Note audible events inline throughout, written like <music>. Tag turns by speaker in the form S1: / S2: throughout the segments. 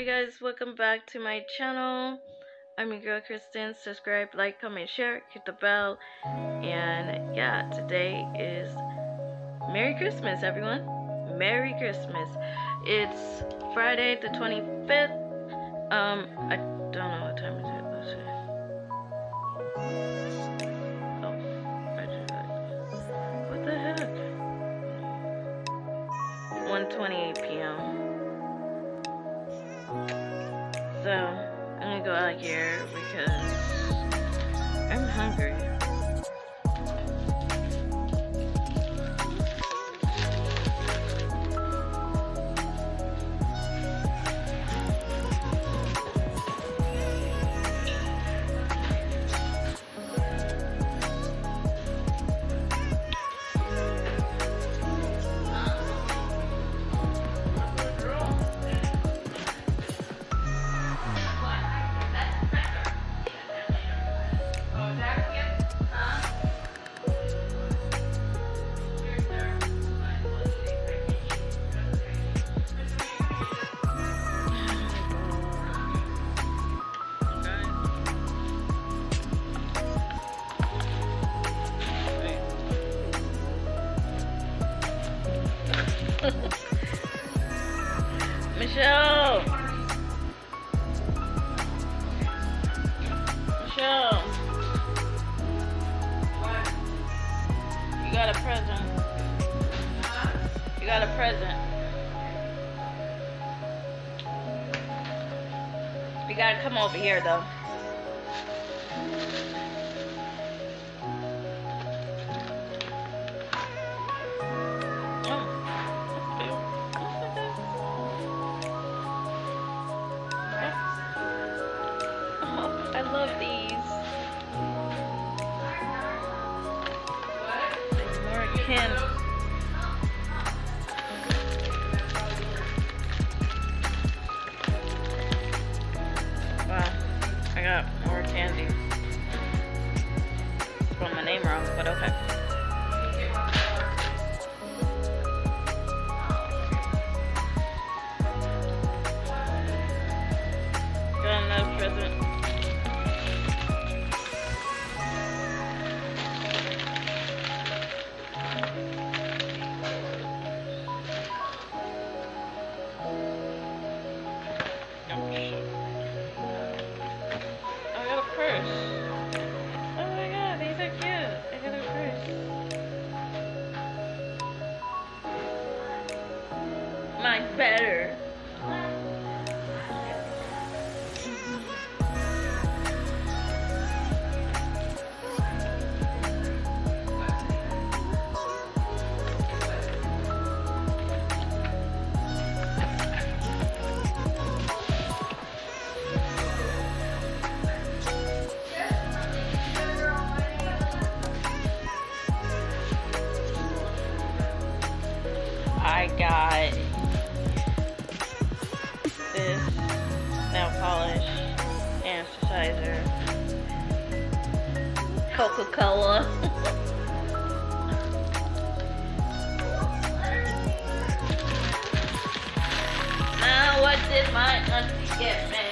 S1: Hi guys, welcome back to my channel. I'm your girl Crystin. Subscribe, like, comment, share, hit the bell. And yeah, today is Merry Christmas, everyone. Merry Christmas. It's Friday the 25th. Um, I don't know what time is it. Let's see. Oh, I that. What the heck? 1:28 p.m. So, I'm gonna go out here because I'm hungry. Got a present. You got a present. You gotta come over here though. More candy. Mine's better. I got Coca-Cola. now <laughs> ah, what did my auntie get me?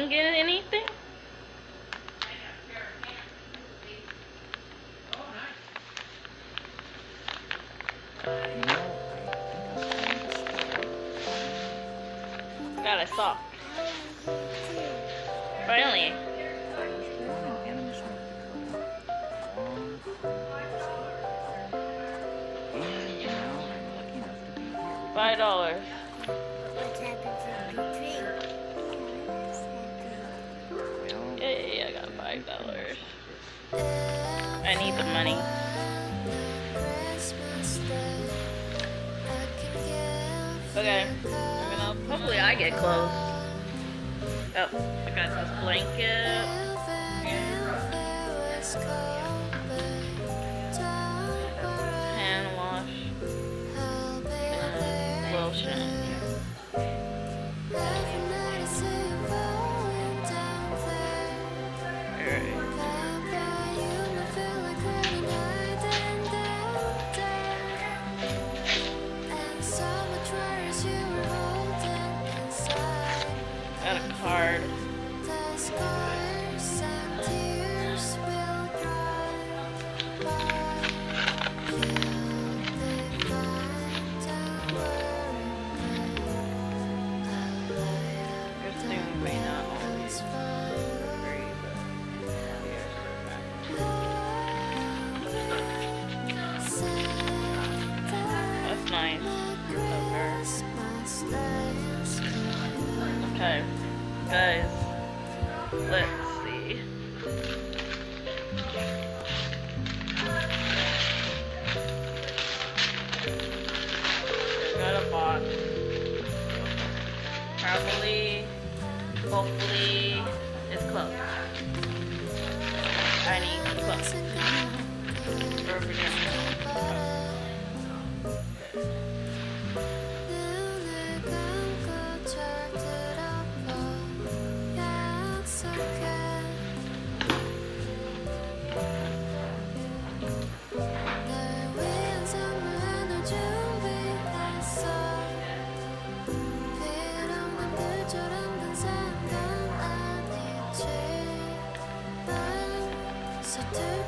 S1: Did Dean get anything? Got a sock. Finally. I need the money. Okay. Gonna hopefully I get clothes. Oh, I got this blanket. Got a card. Hopefully,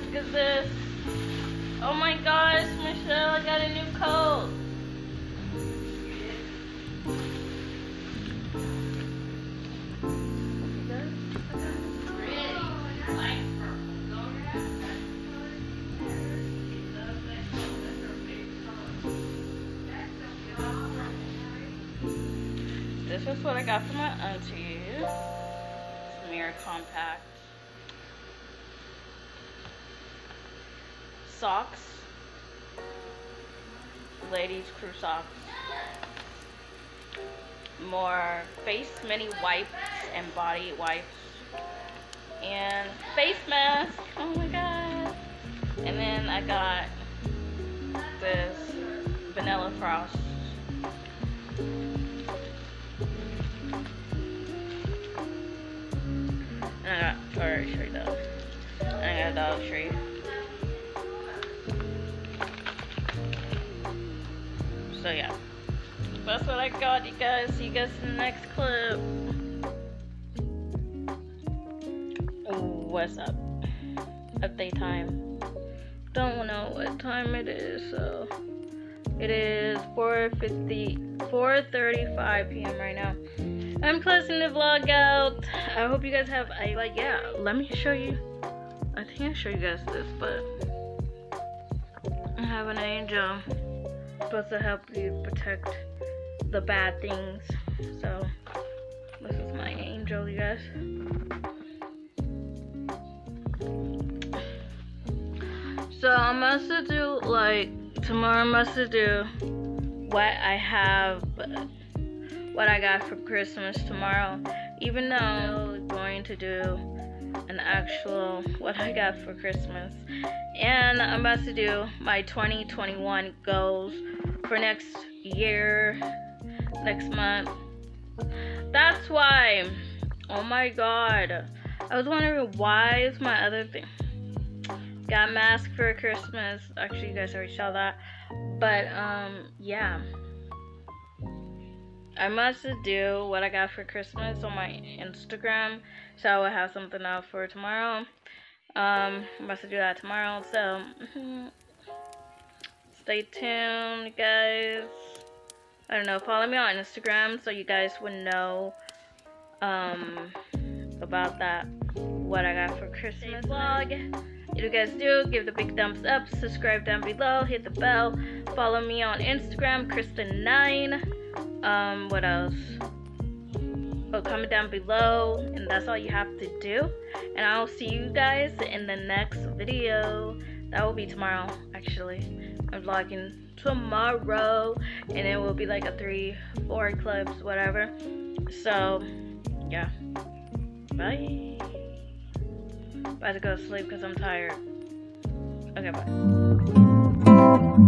S1: heck is this? Oh my gosh, Michelle, I got a new coat. This is what I got from my auntie. Mirror compact. Socks. Ladies crew socks. More face mini wipes and body wipes. And face mask. Oh my god. And then I got this vanilla frost. And I got Dollar Tree though. I got Dollar Tree. So yeah. That's what I got you guys. See you guys in the next clip. What's up? Update time. Don't know what time it is, so it is 4:50, 4:35 p.m. right now. I'm closing the vlog out. I hope you guys have a like. Yeah, let me show you. I think I showed you guys this, but I have an angel supposed to help you protect the bad things. So this is my angel, you guys. So I must do like tomorrow. I must do what I have, what I got for Christmas tomorrow. Even though I'm going to do an actual what I got for Christmas, and I'm about to do my 2021 goals for next year, next month. That's why. Oh my god. I was wondering why is my other thing. Got mask for Christmas. Actually, you guys already saw that. But um, yeah. I must do what I got for Christmas on my Instagram, so I will have something out for tomorrow. Um, I must do that tomorrow. So <laughs> stay tuned, guys. I don't know. Follow me on Instagram so you guys would know um about that what I got for Christmas vlog. If you guys do, give the big thumbs up, subscribe down below, hit the bell, follow me on Instagram, Crystin9. Um, what else? Oh, comment down below, and that's all you have to do. And I'll see you guys in the next video. that will be tomorrow actually. I'm vlogging tomorrow and it will be like a three, four clips, whatever. So yeah. Bye. About to go to sleep because I'm tired. Okay, bye.